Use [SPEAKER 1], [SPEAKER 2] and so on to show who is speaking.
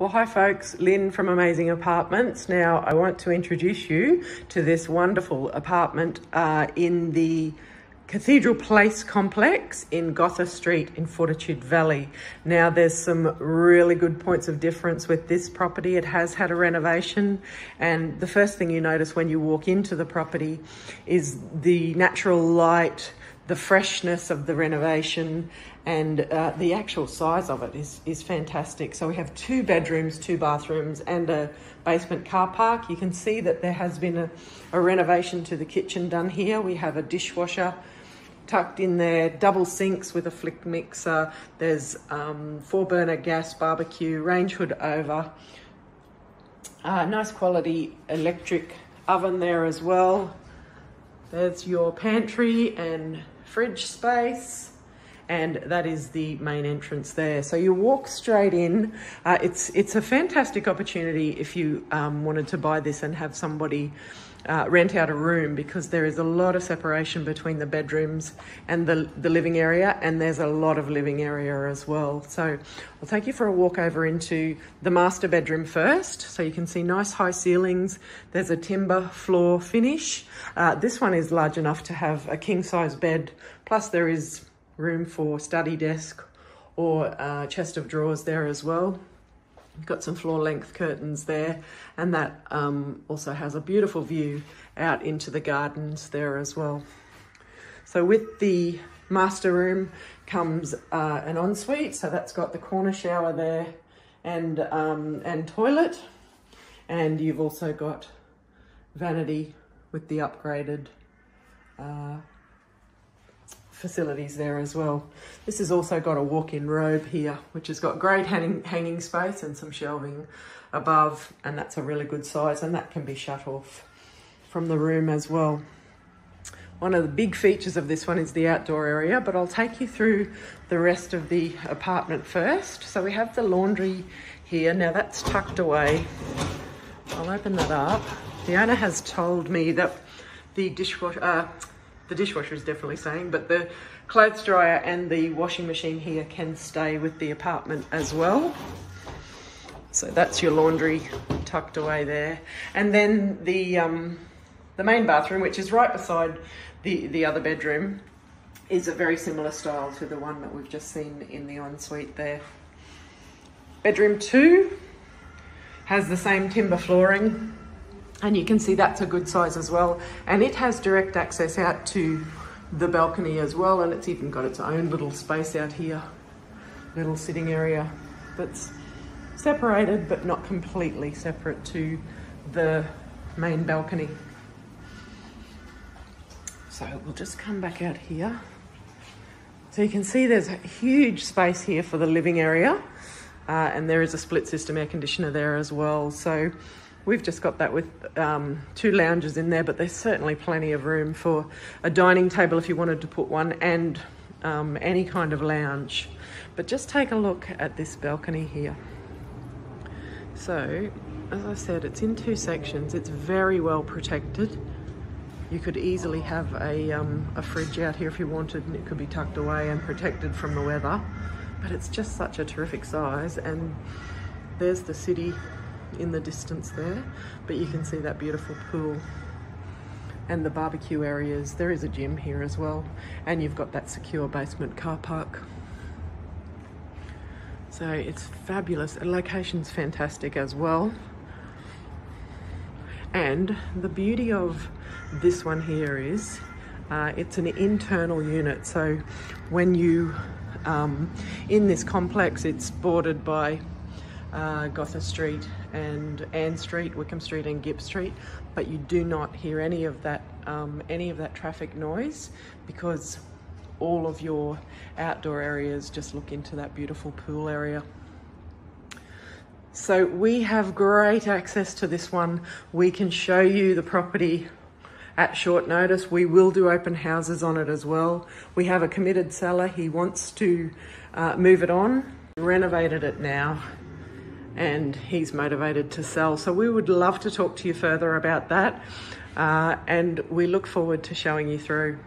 [SPEAKER 1] Well, hi folks, Lynn from Amazing Apartments. Now, I want to introduce you to this wonderful apartment uh, in the Cathedral Place complex in Gotha Street in Fortitude Valley. Now, there's some really good points of difference with this property. It has had a renovation, and the first thing you notice when you walk into the property is the natural light, the freshness of the renovation and uh, the actual size of it is, is fantastic. So we have two bedrooms, two bathrooms and a basement car park. You can see that there has been a, a renovation to the kitchen done here. We have a dishwasher tucked in there, double sinks with a flick mixer. There's um, four burner gas barbecue, range hood over. Uh, nice quality electric oven there as well. There's your pantry and fridge space and that is the main entrance there. So you walk straight in. Uh, it's it's a fantastic opportunity if you um, wanted to buy this and have somebody uh, rent out a room because there is a lot of separation between the bedrooms and the, the living area and there's a lot of living area as well. So I'll take you for a walk over into the master bedroom first so you can see nice high ceilings. There's a timber floor finish. Uh, this one is large enough to have a king size bed plus there is room for study desk or a chest of drawers there as well. Got some floor length curtains there, and that um, also has a beautiful view out into the gardens there as well. So with the master room comes uh, an ensuite, so that's got the corner shower there and um, and toilet, and you've also got vanity with the upgraded uh, facilities there as well. This has also got a walk-in robe here, which has got great hanging, hanging space and some shelving above, and that's a really good size, and that can be shut off from the room as well. One of the big features of this one is the outdoor area, but I'll take you through the rest of the apartment first. So we have the laundry here. Now that's tucked away. I'll open that up. The owner has told me that the dishwasher, uh, the dishwasher is definitely saying, but the clothes dryer and the washing machine here can stay with the apartment as well. So that's your laundry tucked away there. And then the, um, the main bathroom, which is right beside the, the other bedroom, is a very similar style to the one that we've just seen in the ensuite there. Bedroom two has the same timber flooring and you can see that's a good size as well. And it has direct access out to the balcony as well. And it's even got its own little space out here, little sitting area that's separated, but not completely separate to the main balcony. So we'll just come back out here. So you can see there's a huge space here for the living area. Uh, and there is a split system air conditioner there as well. So We've just got that with um, two lounges in there, but there's certainly plenty of room for a dining table if you wanted to put one and um, any kind of lounge. But just take a look at this balcony here. So, as I said, it's in two sections. It's very well protected. You could easily have a, um, a fridge out here if you wanted and it could be tucked away and protected from the weather. But it's just such a terrific size and there's the city in the distance there, but you can see that beautiful pool and the barbecue areas. There is a gym here as well, and you've got that secure basement car park. So it's fabulous. The location's fantastic as well. And the beauty of this one here is uh, it's an internal unit. So when you, um, in this complex, it's bordered by uh, Gotha Street and Ann Street, Wickham Street and Gipps Street, but you do not hear any of that um, any of that traffic noise because all of your outdoor areas just look into that beautiful pool area. So we have great access to this one. We can show you the property at short notice. We will do open houses on it as well. We have a committed seller. He wants to uh, move it on, renovated it now and he's motivated to sell. So we would love to talk to you further about that. Uh, and we look forward to showing you through.